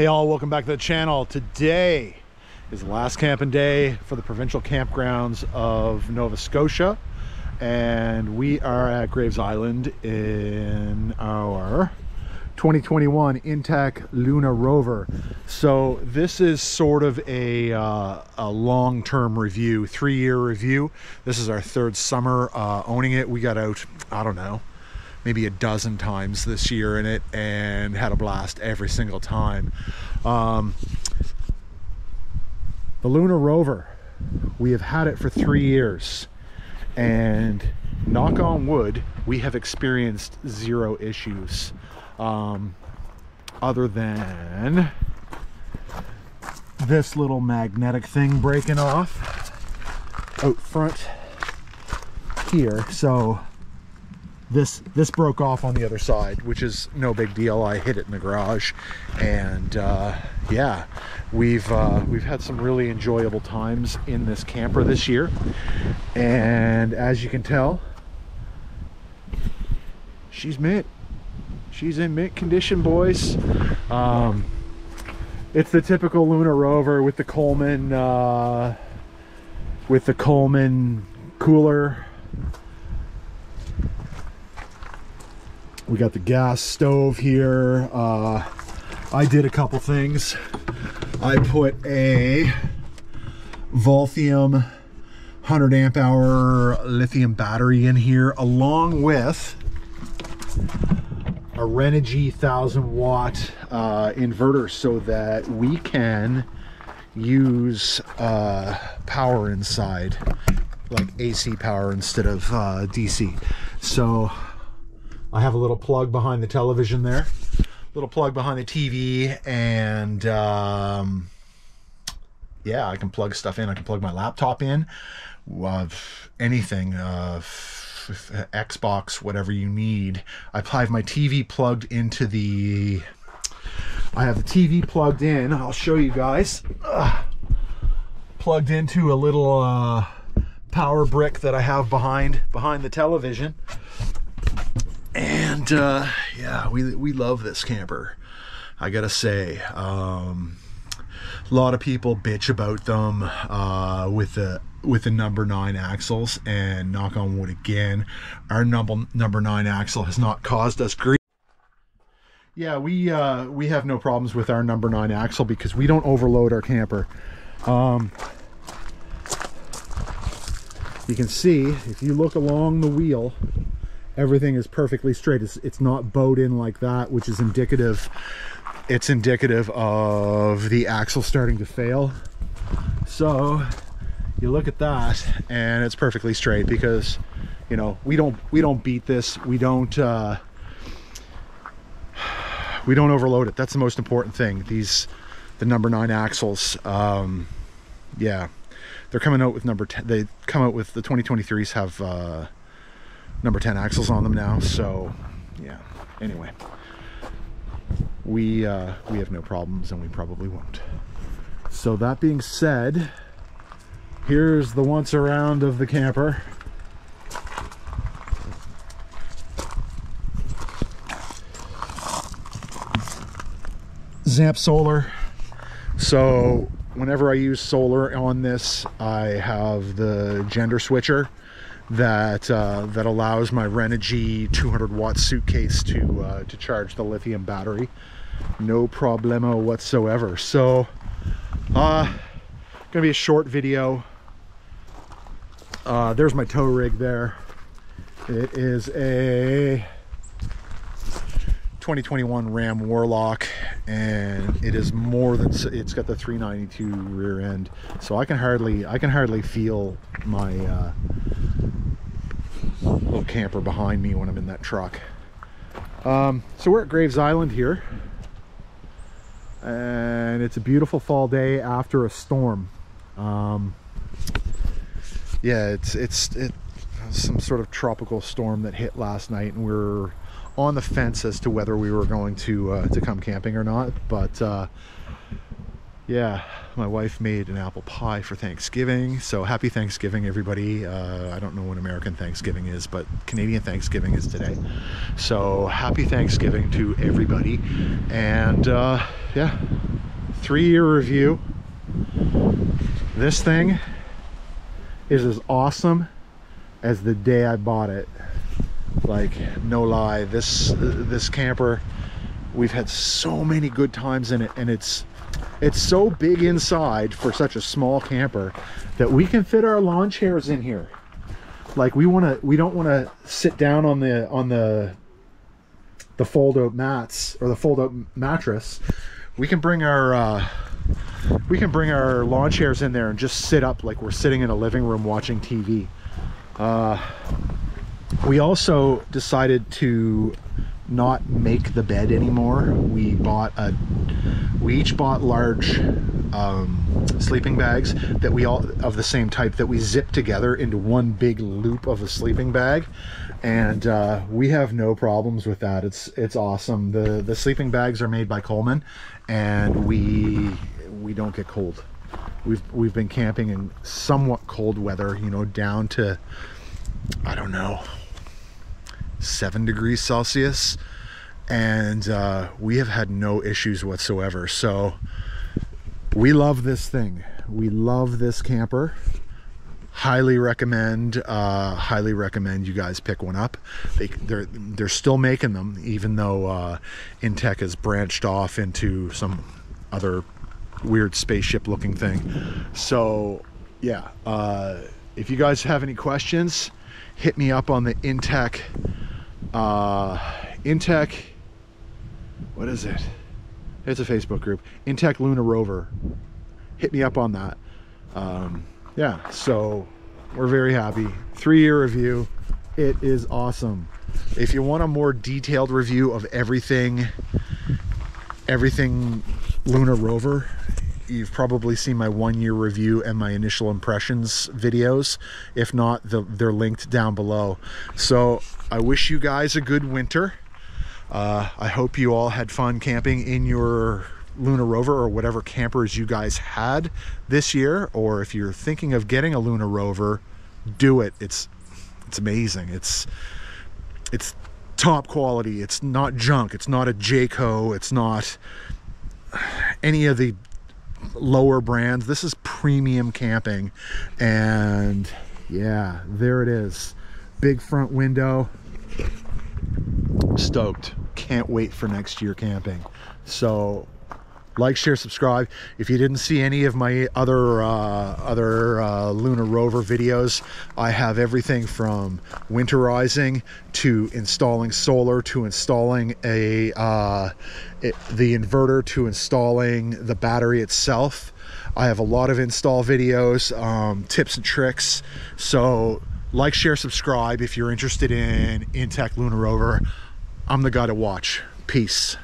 Hey all, welcome back to the channel. Today is the last camping day for the provincial campgrounds of Nova Scotia. And we are at Graves Island in our 2021 Intech Luna rover. So this is sort of a, uh, a long-term review, three-year review. This is our third summer uh, owning it. We got out, I don't know, maybe a dozen times this year in it and had a blast every single time. Um, the Lunar Rover, we have had it for three years and knock on wood, we have experienced zero issues um, other than this little magnetic thing breaking off out front here. So this this broke off on the other side which is no big deal. I hit it in the garage. And uh, yeah we've uh, we've had some really enjoyable times in this camper this year. And as you can tell she's mint. She's in mint condition boys. Um, it's the typical lunar rover with the coleman uh, with the coleman cooler we got the gas stove here. Uh, I did a couple things. I put a Volthium 100 amp hour lithium battery in here along with a Renogy 1000 watt uh, inverter so that we can use uh, power inside like AC power instead of uh, DC so I have a little plug behind the television there, little plug behind the TV, and um, yeah, I can plug stuff in. I can plug my laptop in, uh, anything, uh, Xbox, whatever you need. I have my TV plugged into the. I have the TV plugged in. I'll show you guys. Plugged into a little uh, power brick that I have behind behind the television uh, yeah, we we love this camper. I gotta say, um, a lot of people bitch about them uh, with the with the number nine axles, and knock on wood again, our number number nine axle has not caused us grief. Yeah, we uh, we have no problems with our number nine axle because we don't overload our camper. Um, you can see if you look along the wheel everything is perfectly straight. It's, it's not bowed in like that, which is indicative. It's indicative of the axle starting to fail. So you look at that and it's perfectly straight because, you know, we don't, we don't beat this. We don't, uh, we don't overload it. That's the most important thing. These, the number nine axles, um, yeah, they're coming out with number 10. They come out with the 2023s have, uh, number 10 axles on them now so yeah. Anyway we uh, we have no problems and we probably won't. So that being said here's the once around of the camper. Zamp solar. So whenever I use solar on this I have the gender switcher that uh, that allows my Renogy 200 watt suitcase to uh, to charge the lithium battery. No problemo whatsoever. So uh gonna be a short video. Uh there's my tow rig there. It is a 2021 Ram Warlock and it is more than it's got the 392 rear end. So I can hardly I can hardly feel my uh, little camper behind me when I'm in that truck. Um, so we're at Graves Island here. And it's a beautiful fall day after a storm. Um, yeah, it's it's it, some sort of tropical storm that hit last night, and we are on the fence as to whether we were going to uh, to come camping or not. But uh, yeah, my wife made an apple pie for Thanksgiving. So happy Thanksgiving, everybody. Uh, I don't know when American Thanksgiving is, but Canadian Thanksgiving is today. So happy Thanksgiving to everybody. And uh, yeah, three year review. This thing is as awesome as the day I bought it. Like, no lie, this this camper, we've had so many good times in it, and it's it's so big inside for such a small camper that we can fit our lawn chairs in here. Like we want to, we don't want to sit down on the on the the fold out mats or the fold out mattress. We can bring our uh, we can bring our lawn chairs in there and just sit up like we're sitting in a living room watching TV. Uh, we also decided to not make the bed anymore. We bought a, we each bought large um, sleeping bags that we all, of the same type that we zip together into one big loop of a sleeping bag. And uh, we have no problems with that. It's, it's awesome. The, the sleeping bags are made by Coleman and we, we don't get cold. We've, we've been camping in somewhat cold weather, you know, down to, I don't know, seven degrees Celsius and uh, we have had no issues whatsoever. So we love this thing. We love this camper. Highly recommend, uh, highly recommend you guys pick one up. They, they're, they're still making them, even though uh, Intech has branched off into some other weird spaceship looking thing. So yeah, uh, if you guys have any questions, hit me up on the Intech uh, Intech, what is it? It's a Facebook group, Intech Luna Rover. Hit me up on that. Um, yeah, so we're very happy. Three year review. It is awesome. If you want a more detailed review of everything, everything Luna Rover, you've probably seen my one year review and my initial impressions videos. If not, the, they're linked down below. So I wish you guys a good winter. Uh, I hope you all had fun camping in your Lunar Rover or whatever campers you guys had this year. Or if you're thinking of getting a Lunar Rover, do it. It's it's amazing. It's it's top quality. It's not junk. It's not a Jayco. It's not any of the lower brands. This is premium camping. And yeah, there it is. Big front window. Stoked. Can't wait for next year camping. So like share subscribe. If you didn't see any of my other uh, other uh, Luna Rover videos I have everything from winterizing to installing solar to installing a uh, it, the inverter to installing the battery itself. I have a lot of install videos um, tips and tricks. So like share subscribe if you're interested in Intech lunar Rover. I'm the guy to watch. Peace